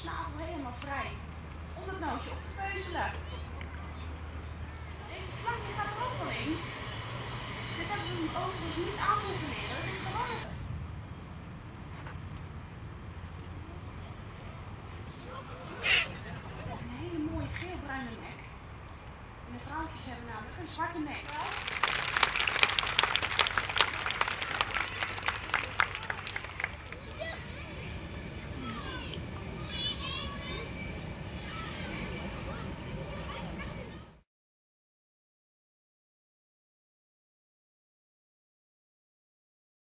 snavel helemaal vrij. Om dat nootje op te peuzelen. Deze slang die gaat er ook wel in. Dit hebben we hem overigens niet aan hoeven leren. Dat is gewoon een hele mooie geelbruine nek. En de vrouwtjes hebben namelijk een zwarte nek.